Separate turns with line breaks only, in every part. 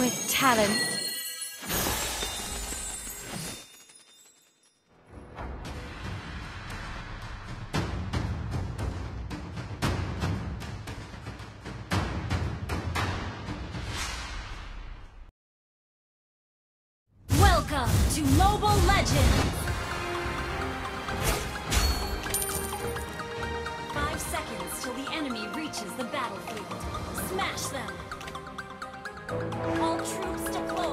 with talent.
Welcome to Mobile Legends! Five seconds till the enemy reaches the battlefield. Smash them! All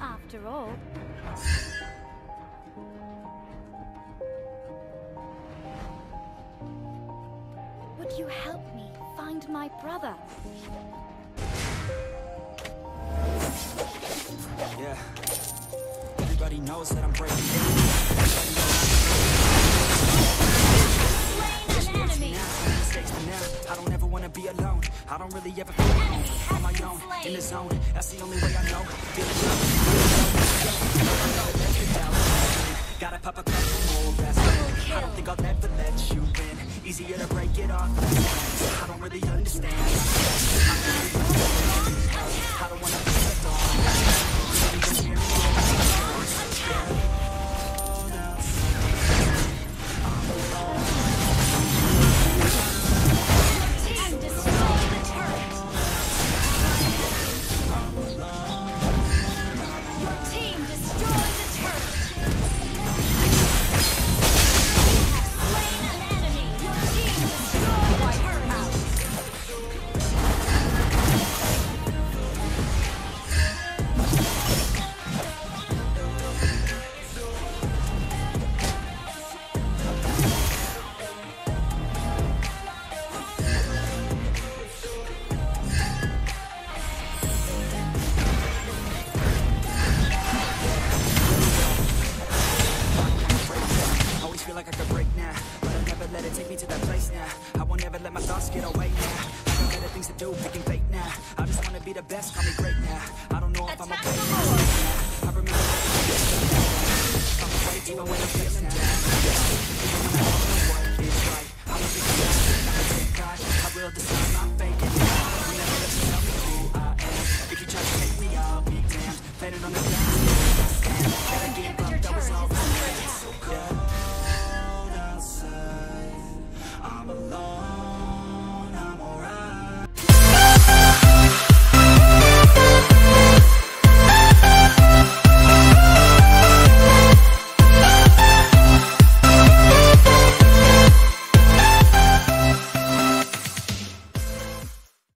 after all. Would you help me find my brother?
Yeah. Everybody knows that I'm breaking
Slain an enemy.
now. Mistakes for now. I don't ever wanna be alone. I don't really ever feel. On my own, in the zone. That's the only way I know. Gotta pop a couple more aspirin. I don't think I'll ever let you in. Easier to break it off. I don't really understand. I don't wanna be I'm